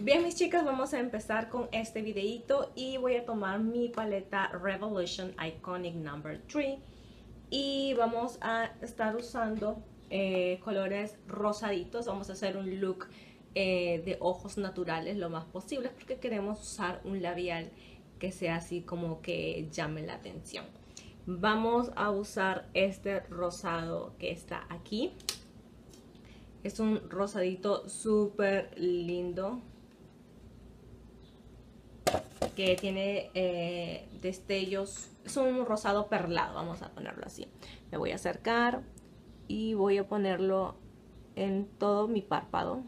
Bien mis chicas, vamos a empezar con este videito y voy a tomar mi paleta Revolution Iconic Number 3 y vamos a estar usando eh, colores rosaditos, vamos a hacer un look eh, de ojos naturales lo más posible porque queremos usar un labial que sea así como que llame la atención. Vamos a usar este rosado que está aquí. Es un rosadito súper lindo que tiene eh, destellos, es un rosado perlado, vamos a ponerlo así. Me voy a acercar y voy a ponerlo en todo mi párpado.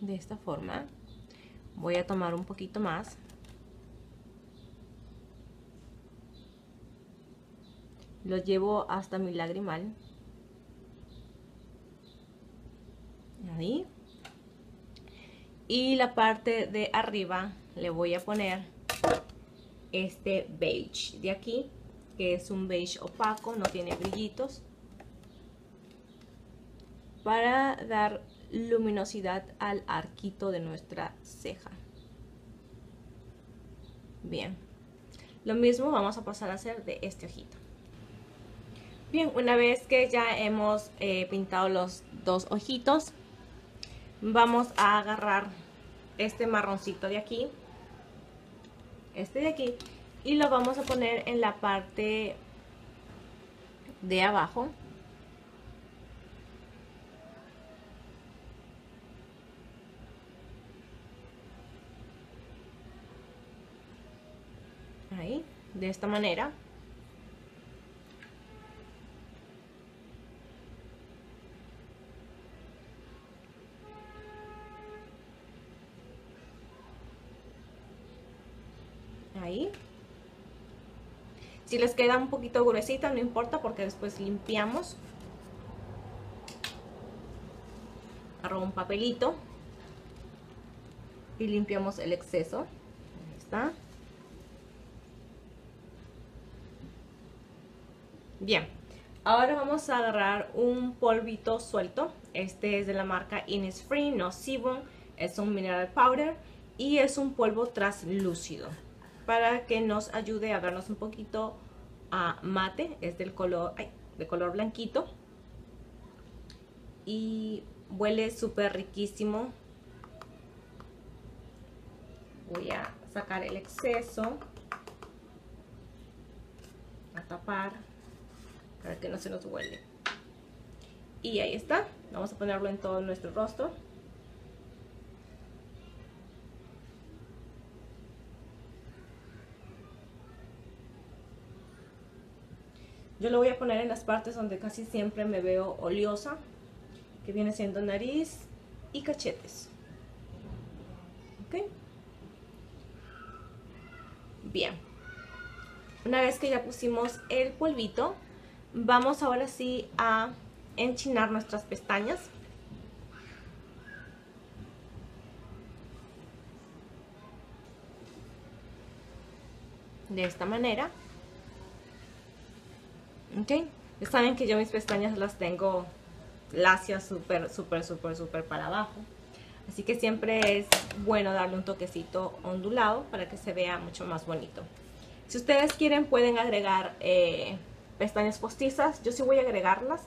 De esta forma. Voy a tomar un poquito más. Lo llevo hasta mi lagrimal. Y la parte de arriba le voy a poner este beige de aquí que es un beige opaco no tiene brillitos para dar luminosidad al arquito de nuestra ceja. Bien lo mismo vamos a pasar a hacer de este ojito. Bien una vez que ya hemos eh, pintado los dos ojitos vamos a agarrar este marroncito de aquí, este de aquí, y lo vamos a poner en la parte de abajo. Ahí, de esta manera. Ahí. Si les queda un poquito gruesita, no importa porque después limpiamos. Agarro un papelito y limpiamos el exceso. Ahí está. Bien, ahora vamos a agarrar un polvito suelto. Este es de la marca Innisfree, no Sebum. Es un mineral powder y es un polvo translúcido para que nos ayude a vernos un poquito a mate, es del color, de color blanquito y huele súper riquísimo. Voy a sacar el exceso, a tapar para que no se nos huele. Y ahí está, vamos a ponerlo en todo nuestro rostro. Yo lo voy a poner en las partes donde casi siempre me veo oleosa, que viene siendo nariz y cachetes. ¿Ok? Bien. Una vez que ya pusimos el polvito, vamos ahora sí a enchinar nuestras pestañas. De esta manera. ¿Ok? Ya saben que yo mis pestañas las tengo lacias súper, súper, súper, súper para abajo. Así que siempre es bueno darle un toquecito ondulado para que se vea mucho más bonito. Si ustedes quieren pueden agregar eh, pestañas postizas. Yo sí voy a agregarlas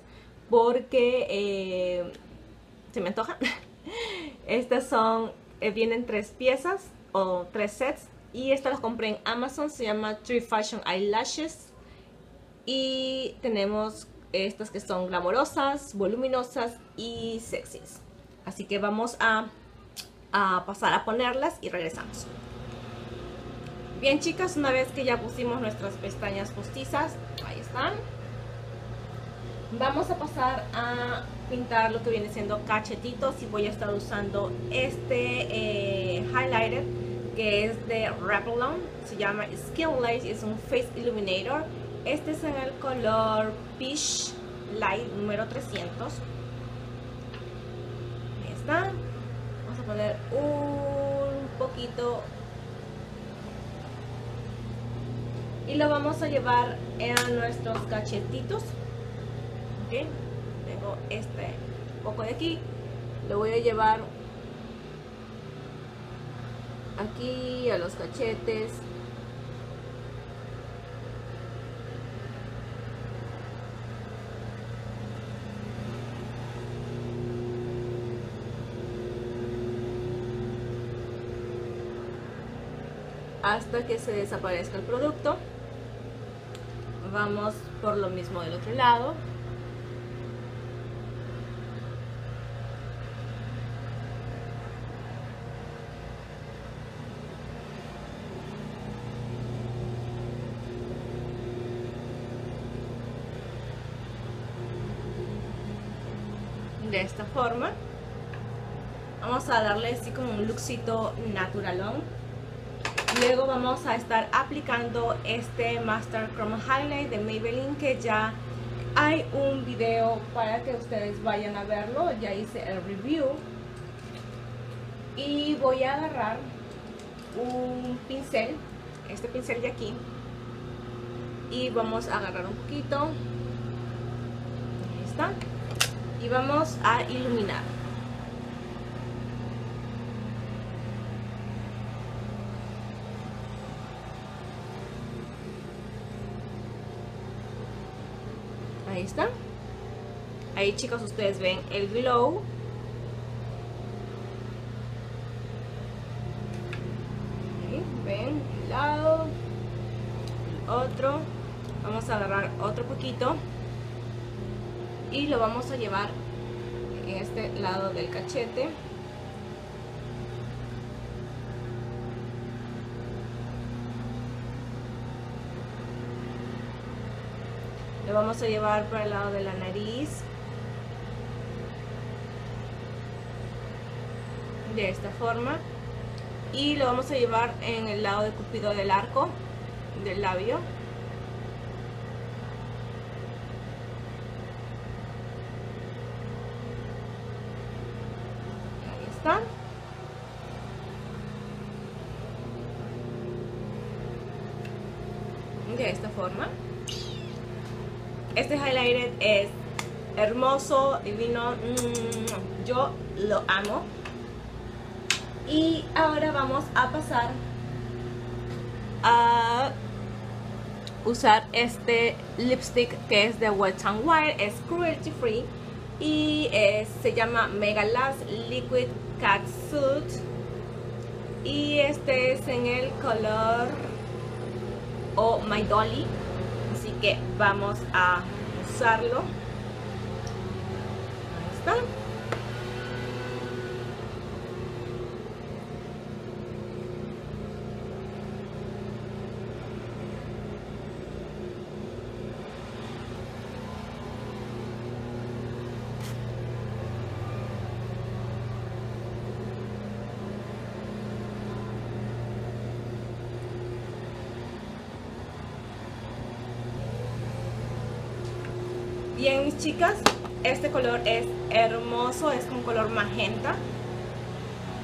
porque eh, se me antojan. Estas son, eh, vienen tres piezas o tres sets. Y estas las compré en Amazon. Se llama Tree Fashion Eyelashes y tenemos estas que son glamorosas, voluminosas y sexys. Así que vamos a, a pasar a ponerlas y regresamos. Bien chicas, una vez que ya pusimos nuestras pestañas postizas, ahí están. Vamos a pasar a pintar lo que viene siendo cachetitos y voy a estar usando este eh, highlighter que es de Revlon, se llama Skin Light, es un Face Illuminator este es en el color Peach Light número 300. Ahí está. Vamos a poner un poquito. Y lo vamos a llevar en nuestros cachetitos. ok tengo este poco de aquí lo voy a llevar aquí a los cachetes hasta que se desaparezca el producto. Vamos por lo mismo del otro lado. De esta forma vamos a darle así como un lookcito naturalón luego vamos a estar aplicando este Master Chroma Highlight de Maybelline que ya hay un video para que ustedes vayan a verlo. Ya hice el review. Y voy a agarrar un pincel este pincel de aquí. Y vamos a agarrar un poquito. Ahí está. Y vamos a iluminar. Ahí está. Ahí chicos ustedes ven el glow. Ven un lado, otro. Vamos a agarrar otro poquito y lo vamos a llevar en este lado del cachete lo vamos a llevar para el lado de la nariz. De esta forma. Y lo vamos a llevar en el lado de cupido del arco del labio. De esta forma. Este highlighter es hermoso, divino. Mm, yo lo amo. Y ahora vamos a pasar a usar este lipstick que es de Wet n Wild, es cruelty free y se llama Mega Last Liquid Cat Suit y este es en el color o My Dolly que vamos a usarlo Bien, mis chicas, este color es hermoso, es un color magenta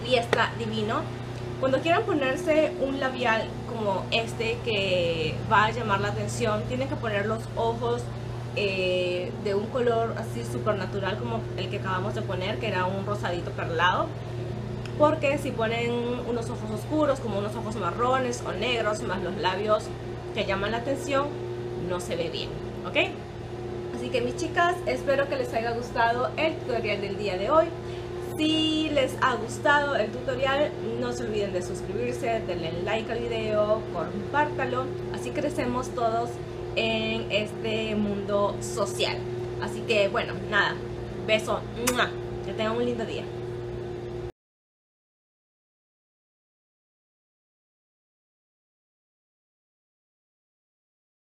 y está divino. Cuando quieran ponerse un labial como este que va a llamar la atención, tienen que poner los ojos eh, de un color así súper natural como el que acabamos de poner, que era un rosadito perlado. Porque si ponen unos ojos oscuros, como unos ojos marrones o negros, más los labios que llaman la atención, no se ve bien, ¿ok? Así que mis chicas, espero que les haya gustado el tutorial del día de hoy. Si les ha gustado el tutorial, no se olviden de suscribirse, denle like al video, compártalo. Así crecemos todos en este mundo social. Así que bueno, nada, beso, que tengan un lindo día.